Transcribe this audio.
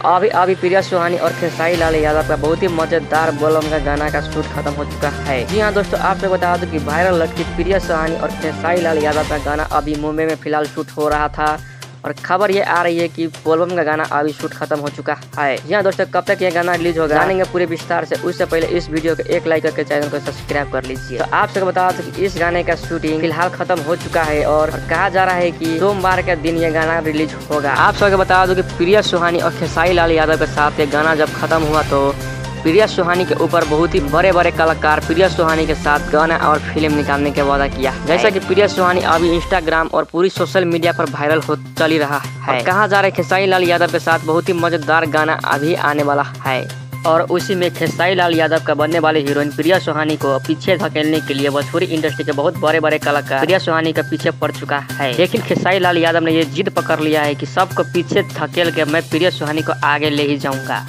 अभी अभी प्रिया, सुहानी और खेसाई लाल यादव का बहुत ही मज़ेदार बोलम का गाना का शूट खत्म हो चुका है। जी हाँ दोस्तों आपसे बता दूँ कि वायरल लड़की प्रिया, सुहानी और खेसाई लाल यादव का गाना अभी मुंबई में फ़िलहाल शूट हो रहा था। और खबर ये आ रही है कि बोलबम का गाना अभी शूट खत्म हो चुका है। जी हाँ दोस्तों, कब तक ये गाना रिलीज़ होगा? जानेंगे पूरे विस्तार से। उससे पहले इस वीडियो को एक लाइक करके चैनल को सब्सक्राइब कर लीजिए। तो आप सबको बता दें इस गाने का शूटिंग फ़िलहाल खत्म हो चुका है और कहा जा रहा है की सोमवार के दिन ये गाना रिलीज़ होगा। आप सबको बता दो की प्रिया सुहानी और खेसारी लाल यादव के साथ ये गाना जब खत्म हुआ तो प्रिया सुहानी के ऊपर बहुत ही बड़े बड़े कलाकार प्रिया सुहानी के साथ गाना और फ़िल्म निकालने का वादा किया। जैसा कि प्रिया सुहानी अभी इंस्टाग्राम और पूरी सोशल मीडिया पर वायरल हो चली रहा है। कहा जा रहा है खेसारी लाल यादव के साथ बहुत ही मज़ेदार गाना अभी आने वाला है। और उसी में खेसाई लाल यादव का बनने वाले हीरोइन प्रिया सुहानी को पीछे धकेलने के लिए भोजपुरी इंडस्ट्री के बहुत बड़े बड़े कलाकार प्रिया सुहानी का पीछे पड़ चुका है। लेकिन खेसाई लाल यादव ने ये जिद पकड़ लिया है कि सबको पीछे धकेल के मैं प्रिया सुहानी को आगे ले ही जाऊँगा।